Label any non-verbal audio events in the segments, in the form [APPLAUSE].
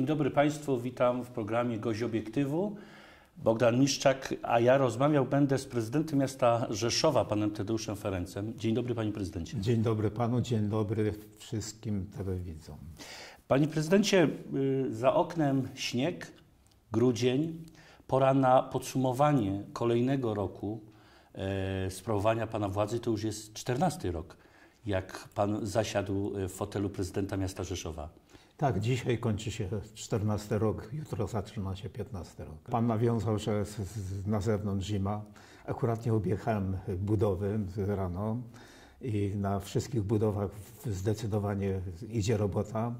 Dzień dobry Państwu, witam w programie Gość Obiektywu. Bogdan Miszczak, a ja rozmawiał będę z prezydentem miasta Rzeszowa, panem Tadeuszem Ferencem. Dzień dobry panie prezydencie. Dzień dobry panu, dzień dobry wszystkim telewidzom. Panie prezydencie, y, za oknem śnieg, grudzień, pora na podsumowanie kolejnego roku e, sprawowania pana władzy. To już jest 14 rok, jak pan zasiadł w fotelu prezydenta miasta Rzeszowa. Tak, dzisiaj kończy się 14 rok, jutro zaczyna się 15 rok. Pan nawiązał, że na zewnątrz zima. Akurat nie objechałem budowy rano i na wszystkich budowach zdecydowanie idzie robota.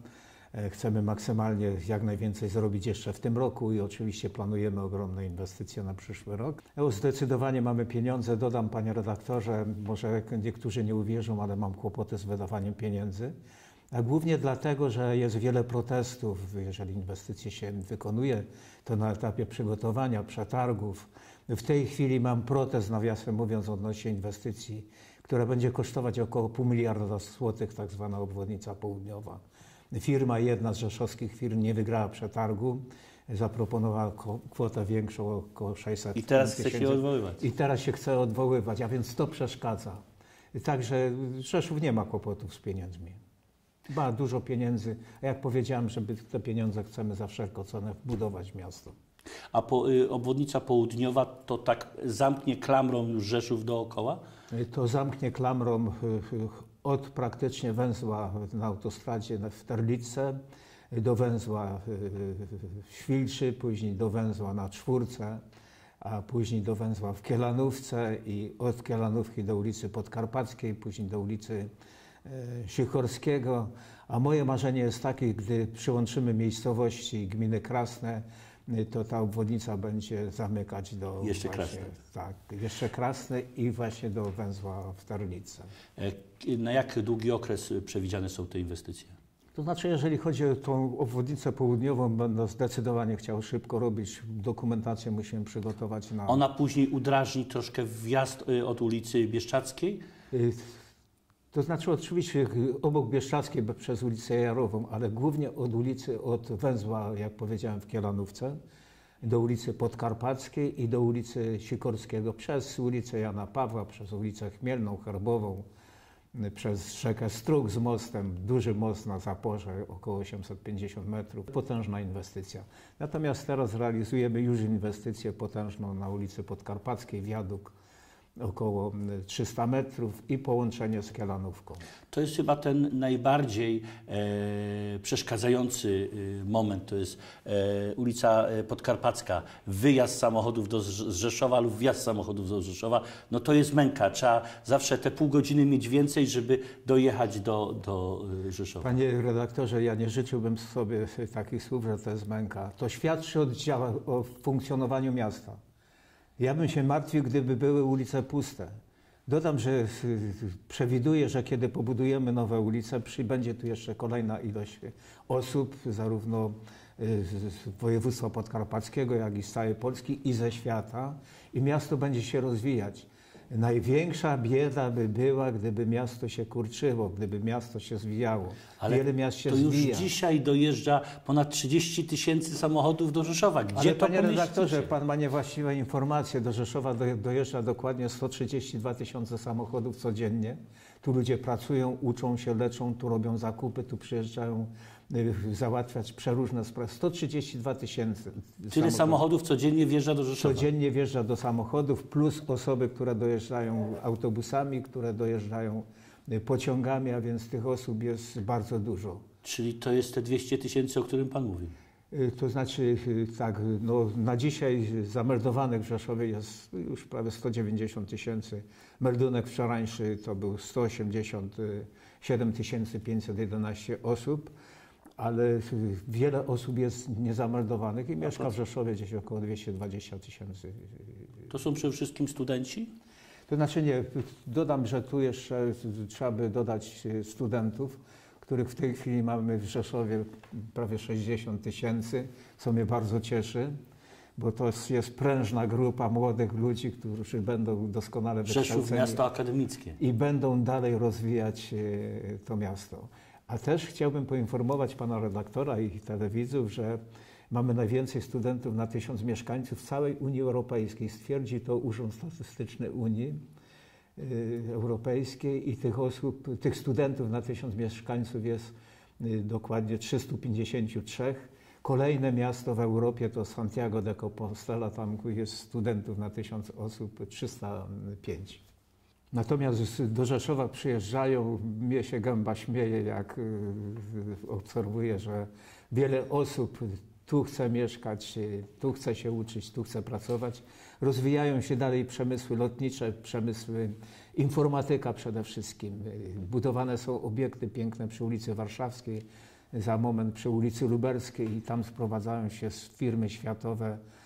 E, Chcemy maksymalnie jak najwięcej zrobić jeszcze w tym roku i oczywiście planujemy ogromne inwestycje na przyszły rok. No, Zdecydowanie mamy pieniądze. Dodam, panie redaktorze, może niektórzy nie uwierzą, ale mam kłopoty z wydawaniem pieniędzy. A głównie dlatego, że jest wiele protestów. Jeżeli inwestycje się wykonuje, to na etapie przygotowania, przetargów. W tej chwili mam protest, nawiasem mówiąc, odnośnie inwestycji, która będzie kosztować około pół miliarda złotych, tak zwana obwodnica południowa. Firma, jedna z rzeszowskich firm, nie wygrała przetargu, zaproponowała kwotę większą, około 600 I teraz chce się odwoływać. I teraz się chce odwoływać, a więc to przeszkadza. Także Rzeszów nie ma kłopotów z pieniędzmi. Ma dużo pieniędzy, a jak powiedziałem, żeby te pieniądze chcemy za wszelką cenę budować miasto. A po, y, obwodnica południowa to tak zamknie klamrą już Rzeszów dookoła? To zamknie klamrą y, y, od praktycznie węzła na autostradzie w Terlice do węzła y, w Świlczy, później do węzła na Czwórce, a później do węzła w Kielanówce i od Kielanówki do ulicy Podkarpackiej, później do ulicy e, Sikorskiego. A moje marzenie jest takie, gdy przyłączymy miejscowości gminy Krasne, to ta obwodnica będzie zamykać do Jeszcze właśnie, Krasne. tak, jeszcze Krasne i właśnie do węzła w Terlice. E, k- Na jak długi okres y, przewidziane są te inwestycje? To znaczy, jeżeli chodzi o tą obwodnicę południową, będę zdecydowanie chciał szybko robić. Dokumentację musimy przygotować na... Ona później udrażni troszkę wjazd y, od ulicy Bieszczackiej? To znaczy oczywiście y, obok Bieszczadzkiej przez ulicę Jarową, ale głównie od ulicy, od węzła, jak powiedziałem, w Kielanówce, do ulicy Podkarpackiej i do ulicy Sikorskiego, przez ulicę Jana Pawła, przez ulicę Chmielną, Herbową, y, przez rzekę Strug z mostem, duży most na zaporze, około 850 metrów. Potężna inwestycja. Natomiast teraz realizujemy już inwestycję potężną na ulicy Podkarpackiej, wiaduk około y, 300 metrów i połączenie z Kielanówką. To jest chyba ten najbardziej e, przeszkadzający y, moment. To jest e, ulica e, Podkarpacka. Wyjazd samochodów do Rzeszowa lub wjazd samochodów do Rzeszowa. No to jest męka. Trzeba zawsze te pół godziny mieć więcej, żeby dojechać do, do y, Rzeszowa. Panie redaktorze, ja nie życzyłbym sobie takich słów, że to jest męka. To świadczy o, o funkcjonowaniu miasta. Ja bym się martwił, gdyby były ulice puste. Dodam, że y, przewiduję, że kiedy pobudujemy nowe ulice, przybędzie tu jeszcze kolejna ilość osób, zarówno y, z województwa podkarpackiego, jak i z całej Polski i ze świata i miasto będzie się rozwijać. Największa bieda by była, gdyby miasto się kurczyło, gdyby miasto się zwijało. Ale Wiele miast się to już zwija. dzisiaj dojeżdża ponad 30 tysięcy samochodów do Rzeszowa. Gdzie Ale to panie redaktorze, pan ma niewłaściwe informacje. Do Rzeszowa do- dojeżdża dokładnie 132 tysiące samochodów codziennie. Tu ludzie pracują, uczą się, leczą, tu robią zakupy, tu przyjeżdżają załatwiać przeróżne sprawy. 132 tysięcy Tyle samochodów codziennie wjeżdża do Rzeszowa. Codziennie wjeżdża do samochodów, plus osoby, które dojeżdżają autobusami, które dojeżdżają y, pociągami, a więc tych osób jest bardzo dużo. Czyli to jest te 200 tysięcy, o którym pan mówił. Y, To znaczy, y, tak, no, na dzisiaj zameldowanych w Rzeszowie jest już prawie 190 tysięcy. Meldunek wczorajszy to był 187 511 osób, ale wiele osób jest niezameldowanych i mieszka w Rzeszowie gdzieś około 220 tysięcy. To są przede wszystkim studenci? To znaczy nie, dodam, że tu jeszcze trzeba by dodać studentów, których w tej chwili mamy w Rzeszowie prawie 60 tysięcy, co mnie bardzo cieszy, bo to jest- prężna grupa młodych ludzi, którzy będą doskonale Rzeszów, wykształceni miasto akademickie. i będą dalej rozwijać e, to miasto. A też chciałbym poinformować pana redaktora i telewidzów, że mamy najwięcej studentów na tysiąc mieszkańców w całej Unii Europejskiej. Stwierdzi to Urząd Statystyczny Unii y, Europejskiej i tych osób, tych studentów na tysiąc mieszkańców jest y, dokładnie 353. Kolejne miasto w Europie to Santiago de Compostela, tam jest studentów na tysiąc osób 305. Natomiast do Rzeszowa przyjeżdżają, mnie się gęba śmieje, jak y, obserwuję, że wiele osób tu chce mieszkać, y, tu chce się uczyć, tu chce pracować. Rozwijają się dalej przemysły lotnicze, przemysły informatyka przede wszystkim. Y, Budowane są obiekty piękne przy ulicy Warszawskiej, za moment przy ulicy Lubelskiej i tam sprowadzają się firmy światowe, y,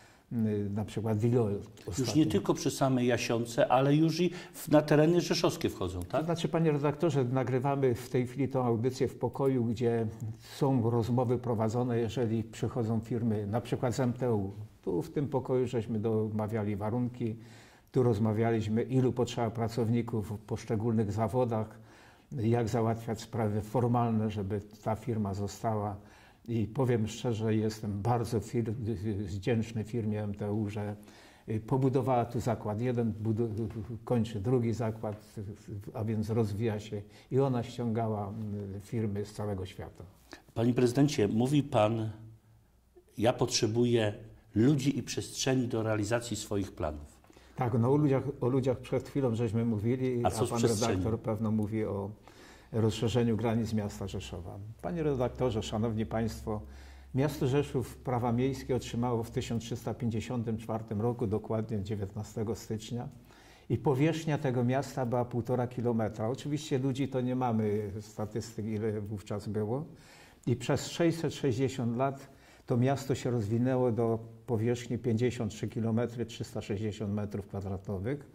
na przykład Deloitte. Już nie tylko przy samej Jasiące, ale już i w, na tereny rzeszowskie wchodzą, To tak? znaczy, panie redaktorze, nagrywamy w tej chwili tą audycję w pokoju, gdzie są rozmowy prowadzone, jeżeli przychodzą firmy, na przykład z MTU. Tu w tym pokoju żeśmy domawiali warunki, tu rozmawialiśmy, ilu potrzeba pracowników w poszczególnych zawodach, jak załatwiać sprawy formalne, żeby ta firma została. I powiem szczerze, jestem bardzo fir- wdzięczny firmie MTU, że y, pobudowała tu zakład jeden, kończy drugi zakład, a więc rozwija się i ona ściągała y, firmy z całego świata. Panie prezydencie, mówi pan, ja potrzebuję ludzi i przestrzeni do realizacji swoich planów. Tak, no o ludziach, o ludziach przed chwilą żeśmy mówili, A a, pan redaktor pewno mówi o rozszerzeniu granic miasta Rzeszowa. Panie redaktorze, szanowni państwo, miasto Rzeszów prawa miejskie otrzymało w 1354 roku, dokładnie 19 stycznia. I powierzchnia tego miasta była półtora kilometra. Oczywiście ludzi to nie mamy statystyk, ile wówczas było. I przez 660 lat to miasto się rozwinęło do powierzchni 53 km 360 metrów kwadratowych,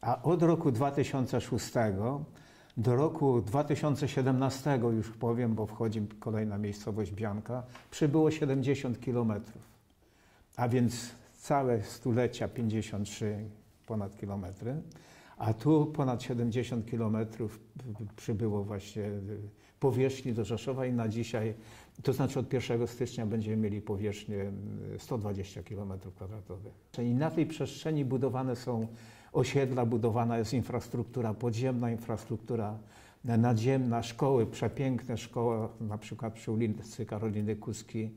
a od roku 2006 do roku 2017 już powiem, bo wchodzi kolejna miejscowość Bianka, przybyło 70 kilometrów. A więc całe stulecia 53 ponad kilometry, a tu ponad 70 kilometrów przybyło właśnie powierzchni do Rzeszowa i na dzisiaj, to znaczy od 1 stycznia będziemy mieli powierzchnię y, 120 kilometrów kwadratowych. I na tej przestrzeni budowane są osiedla, budowana jest infrastruktura podziemna, infrastruktura nadziemna, szkoły, przepiękne szkoły, na przykład przy ulicy Karoliny Kuski,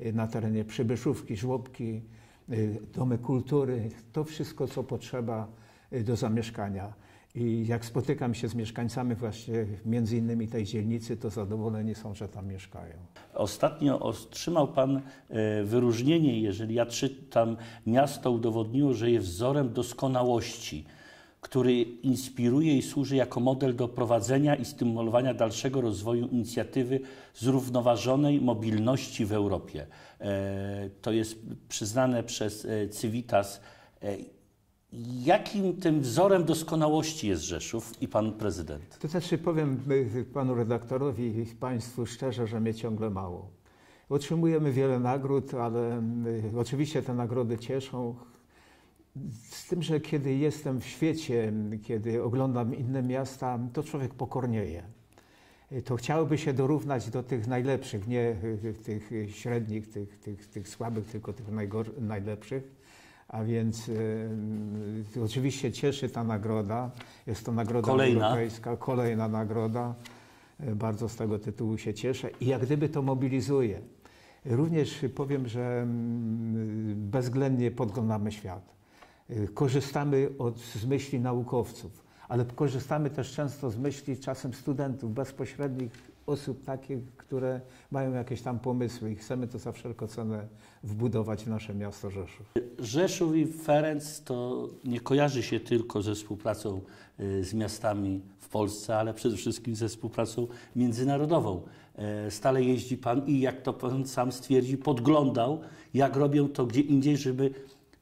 y, na terenie Przybyszówki, Żłobki, y, domy kultury, to wszystko, co potrzeba y, do zamieszkania. I jak spotykam się z mieszkańcami właśnie między innymi tej dzielnicy, to zadowoleni są, że tam mieszkają. Ostatnio otrzymał Pan e, wyróżnienie, jeżeli ja czytam, miasto udowodniło, że jest wzorem doskonałości, który inspiruje i służy jako model do prowadzenia i stymulowania dalszego rozwoju inicjatywy zrównoważonej mobilności w Europie. E, To jest przyznane przez e, Civitas. Jakim tym wzorem doskonałości jest Rzeszów i Pan Prezydent? To znaczy powiem y, panu redaktorowi i państwu szczerze, że mnie ciągle mało. Otrzymujemy wiele nagród, ale y, oczywiście te nagrody cieszą. Z tym, że kiedy jestem w świecie, kiedy oglądam inne miasta, to człowiek pokornieje. Y, To chciałoby się dorównać do tych najlepszych, nie y, tych średnich, tych, tych, tych słabych, tylko tych najlepszych. A więc y, oczywiście cieszy ta nagroda. Jest to nagroda Kolejna. europejska, kolejna nagroda. Y, Bardzo z tego tytułu się cieszę i jak gdyby to mobilizuje. Również powiem, że mm, bezwzględnie podglądamy świat. Y, Korzystamy od, z myśli naukowców, ale korzystamy też często z myśli czasem studentów, bezpośrednich osób takich, które mają jakieś tam pomysły i chcemy to za wszelką cenę wbudować w nasze miasto Rzeszów. Rzeszów i Ferenc to nie kojarzy się tylko ze współpracą y, z miastami w Polsce, ale przede wszystkim ze współpracą międzynarodową. E, Stale jeździ Pan i jak to Pan sam stwierdzi, podglądał, jak robią to gdzie indziej, żeby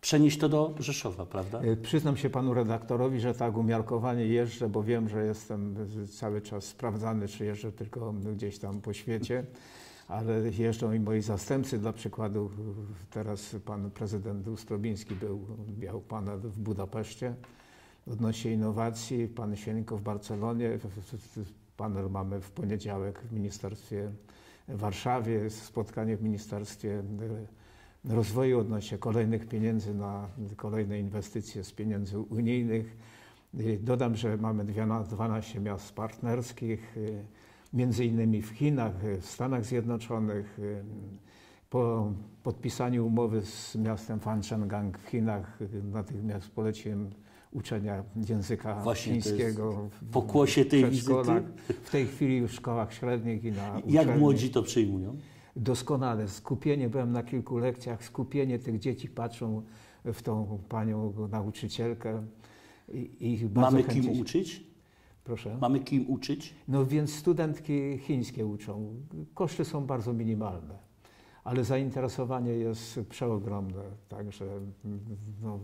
przenieść to do Rzeszowa, prawda? Y, Przyznam się panu redaktorowi, że tak umiarkowanie jeżdżę, bo wiem, że jestem cały czas sprawdzany, czy jeżdżę tylko gdzieś tam po świecie, ale jeżdżą i moi zastępcy. Dla przykładu teraz pan prezydent Ustrobiński był, miał pana w Budapeszcie odnośnie innowacji, pan Sieńko w Barcelonie. Panel mamy w poniedziałek w Ministerstwie w Warszawie, spotkanie w Ministerstwie e, Rozwoju odnośnie kolejnych pieniędzy na kolejne inwestycje z pieniędzy unijnych. Dodam, że mamy dwie- 12 miast partnerskich, e, między innymi w Chinach, e, w Stanach Zjednoczonych. e, Po podpisaniu umowy z miastem Fanchengang w Chinach natychmiast poleciłem uczenia języka Właśnie chińskiego w pokłosie tej wizyty. W tej chwili w szkołach średnich i na Jak uczelni. młodzi to przyjmują? Doskonale. Skupienie, byłem na kilku lekcjach, skupienie tych dzieci patrzą w tą panią nauczycielkę i, i Mamy chętnie kim uczyć? Proszę. Mamy kim uczyć? No więc studentki chińskie uczą. Koszty są bardzo minimalne, ale zainteresowanie jest przeogromne. Także no,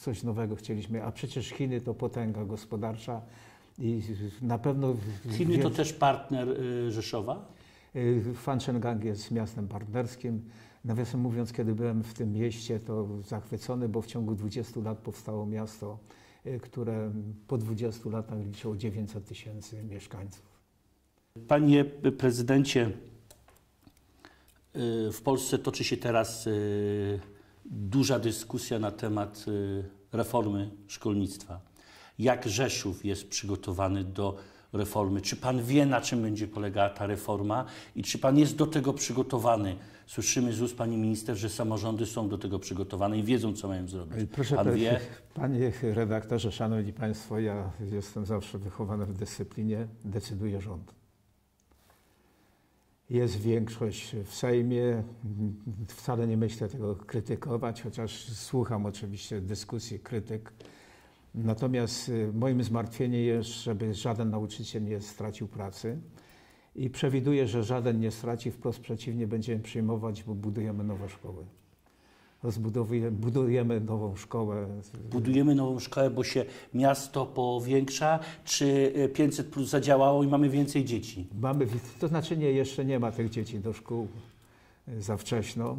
coś nowego chcieliśmy. A przecież Chiny to potęga gospodarcza i na pewno... Chiny to też partner y, Rzeszowa? Y, Fanchengang jest miastem partnerskim. Nawiasem mówiąc, kiedy byłem w tym mieście, to zachwycony, bo w ciągu 20 lat powstało miasto, y, które po 20 latach liczyło 900 tysięcy mieszkańców. Panie prezydencie, y, w Polsce toczy się teraz duża dyskusja na temat reformy szkolnictwa. Jak Rzeszów jest przygotowany do reformy? Czy pan wie, na czym będzie polegała ta reforma i czy pan jest do tego przygotowany? Słyszymy z ust pani minister, że samorządy są do tego przygotowane i wiedzą, co mają zrobić. Proszę pan pa- wie? Panie redaktorze, szanowni państwo, ja jestem zawsze wychowany w dyscyplinie, decyduje rząd. Jest większość w Sejmie, wcale nie myślę tego krytykować, chociaż słucham oczywiście dyskusji, krytyk. Natomiast y, moim zmartwieniem jest, żeby żaden nauczyciel nie stracił pracy i przewiduję, że żaden nie straci, wprost przeciwnie, będziemy przyjmować, bo budujemy nowe szkoły. Rozbudowujemy, budujemy nową szkołę. Budujemy nową szkołę, bo się miasto powiększa, czy y, 500 plus zadziałało i mamy więcej dzieci? Mamy, to znaczy nie, jeszcze nie ma tych dzieci do szkół y, za wcześno.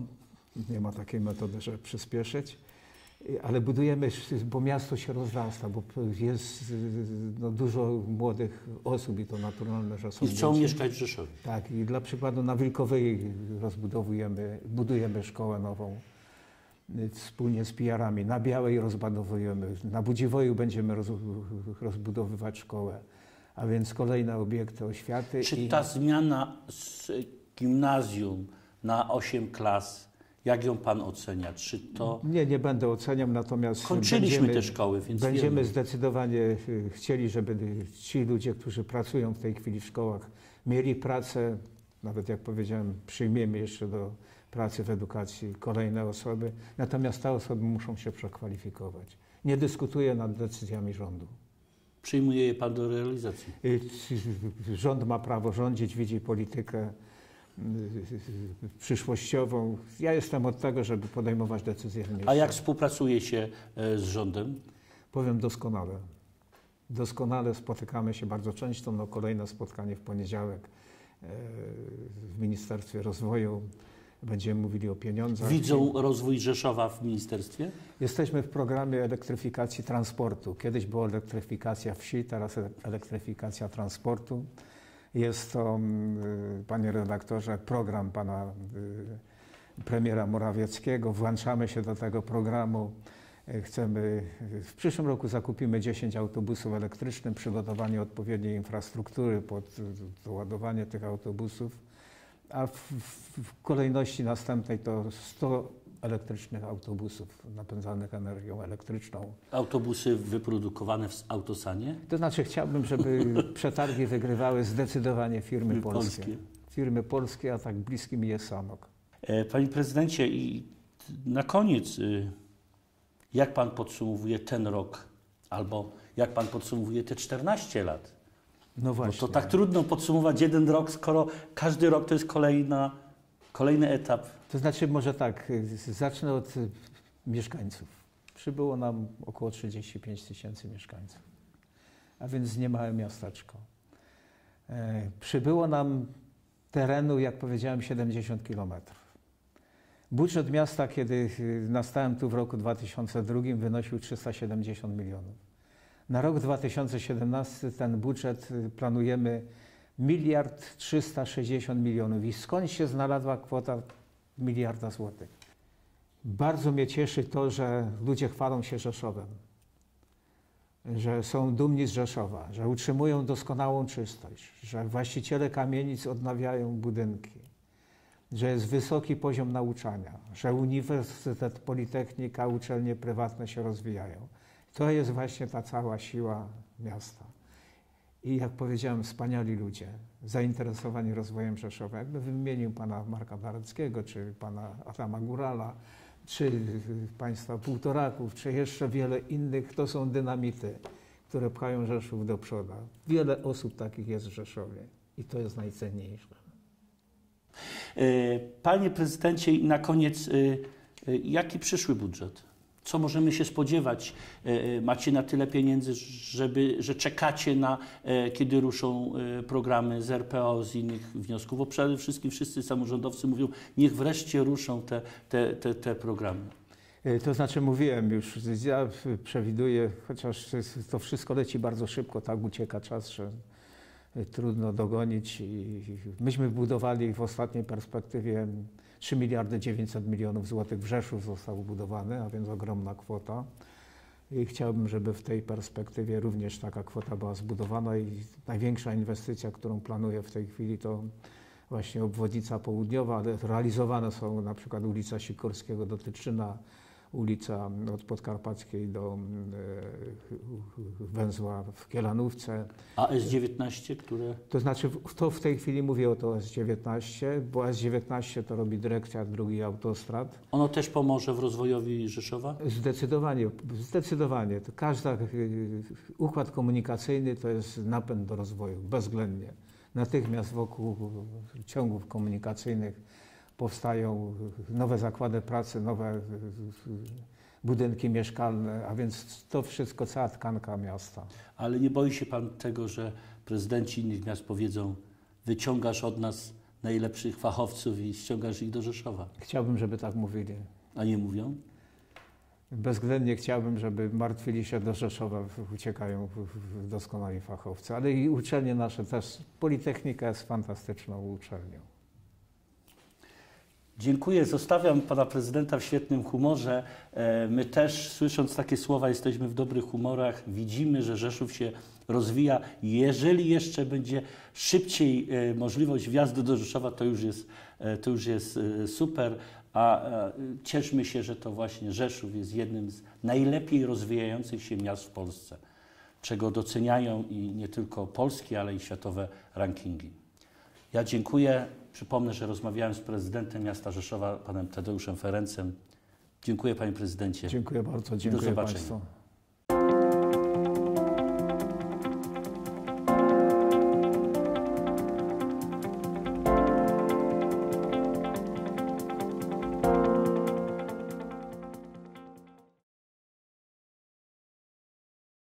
Nie ma takiej metody, żeby przyspieszyć. Y, Ale budujemy, bo miasto się rozrasta, bo jest y, no, dużo młodych osób i to naturalne, że są I chcą mieszkać w Rzeszowie. Tak, i dla przykładu na Wilkowej rozbudowujemy, budujemy szkołę nową y, wspólnie z PR-ami. Na Białej rozbudowujemy, na Budziwoju będziemy roz, rozbudowywać szkołę. A więc kolejne obiekty oświaty. Czy i- ta zmiana z gimnazjum na 8 klas, jak ją pan ocenia? Czy to... Nie, nie będę oceniał, natomiast Kończyliśmy będziemy, te szkoły, więc będziemy wiemy. zdecydowanie y, chcieli, żeby ci ludzie, którzy pracują w tej chwili w szkołach, mieli pracę, nawet jak powiedziałem, przyjmiemy jeszcze do pracy w edukacji kolejne osoby, natomiast te osoby muszą się przekwalifikować. Nie dyskutuję nad decyzjami rządu. Przyjmuje je pan do realizacji? Y, Rząd ma prawo rządzić, widzi politykę przyszłościową. Ja jestem od tego, żeby podejmować decyzje. A jak współpracuje się e, z rządem? Powiem doskonale. Doskonale spotykamy się bardzo często. No, kolejne spotkanie w poniedziałek e, w Ministerstwie Rozwoju. Będziemy mówili o pieniądzach. Widzą rozwój Rzeszowa w ministerstwie? Jesteśmy w programie elektryfikacji transportu. Kiedyś była elektryfikacja wsi, teraz elektryfikacja transportu. Jest to, mm, panie redaktorze, program pana y, premiera Morawieckiego. Włączamy się do tego programu. E, Chcemy, y, w przyszłym roku zakupimy 10 autobusów elektrycznych, przygotowanie odpowiedniej infrastruktury pod y, doładowanie tych autobusów, a w, w kolejności następnej to 100 elektrycznych autobusów napędzanych energią elektryczną. Autobusy wyprodukowane w autosanie? To znaczy chciałbym, żeby [LAUGHS] przetargi wygrywały zdecydowanie firmy polskie. Polskie. Firmy polskie, a tak bliskim jest Sanok. E, Panie prezydencie, i na koniec, y, jak pan podsumowuje ten rok, albo jak pan podsumowuje te 14 lat? No Bo właśnie. to tak trudno podsumować jeden rok, skoro każdy rok to jest kolejna, kolejny etap. To znaczy może tak, zacznę od y, mieszkańców. Przybyło nam około 35 tysięcy mieszkańców, a więc niemałe miasteczko. E, Przybyło nam terenu, jak powiedziałem, 70 kilometrów. Budżet miasta, kiedy y, nastałem tu w roku 2002, wynosił 370 milionów. Na rok 2017 ten budżet y, planujemy miliard 360 milionów. I skąd się znalazła kwota miliarda złotych? Bardzo mnie cieszy to, że ludzie chwalą się Rzeszowem, że są dumni z Rzeszowa, że utrzymują doskonałą czystość, że właściciele kamienic odnawiają budynki, że jest wysoki poziom nauczania, że uniwersytet, politechnika, uczelnie prywatne się rozwijają. To jest właśnie ta cała siła miasta. I jak powiedziałem, wspaniali ludzie, zainteresowani rozwojem Rzeszowa. Jakby wymienił pana Marka Bareckiego, czy pana Adama Górala, czy państwa Półtoraków, czy jeszcze wiele innych, to są dynamity, które pchają Rzeszów do przodu. Wiele osób takich jest w Rzeszowie i to jest najcenniejsze. E, Panie prezydencie, na koniec, e, e, jaki przyszły budżet? Co możemy się spodziewać? E, e, Macie na tyle pieniędzy, żeby, że czekacie na, e, kiedy ruszą programy z RPO, z innych wniosków? Bo przede wszystkim wszyscy samorządowcy mówią, niech wreszcie ruszą te, te, te, te programy. To znaczy mówiłem już, ja przewiduję, chociaż to wszystko leci bardzo szybko, tak ucieka czas, że trudno dogonić. I myśmy budowali w ostatniej perspektywie 3 miliardy 900 milionów złotych w Rzeszów został budowany, a więc ogromna kwota. I chciałbym, żeby w tej perspektywie również taka kwota była zbudowana i największa inwestycja, którą planuję w tej chwili to właśnie obwodnica południowa, ale realizowane są na przykład ulica Sikorskiego do Tyczyna, ulica od Podkarpackiej do e, węzła w Kielanówce. A S19, które To znaczy, to w tej chwili mówię o to S19, bo S19 to robi dyrekcja drugi autostrad. ono też pomoże w rozwojowi Rzeszowa? Zdecydowanie, zdecydowanie. To każdy układ komunikacyjny to jest napęd do rozwoju, bezwzględnie. Natychmiast wokół ciągów komunikacyjnych powstają nowe zakłady pracy, nowe budynki mieszkalne, a więc to wszystko, cała tkanka miasta. Ale nie boi się Pan tego, że prezydenci innych miast powiedzą, wyciągasz od nas najlepszych fachowców i ściągasz ich do Rzeszowa? Chciałbym, żeby tak mówili. A nie mówią? Bezwzględnie chciałbym, żeby martwili się do Rzeszowa, uciekają doskonali fachowcy, ale i uczelnie nasze też. Politechnika jest fantastyczną uczelnią. Dziękuję. Zostawiam pana prezydenta w świetnym humorze. E, My też, słysząc takie słowa, jesteśmy w dobrych humorach. Widzimy, że Rzeszów się rozwija. Jeżeli jeszcze będzie szybciej e, możliwość wjazdu do Rzeszowa, to już jest, e, to już jest super. A cieszmy się, że to właśnie Rzeszów jest jednym z najlepiej rozwijających się miast w Polsce, czego doceniają i nie tylko polskie, ale i światowe rankingi. Ja dziękuję. Przypomnę, że rozmawiałem z prezydentem miasta Rzeszowa, panem Tadeuszem Ferencem. Dziękuję panie prezydencie. Dziękuję bardzo, dziękuję zobaczenia. Państwu.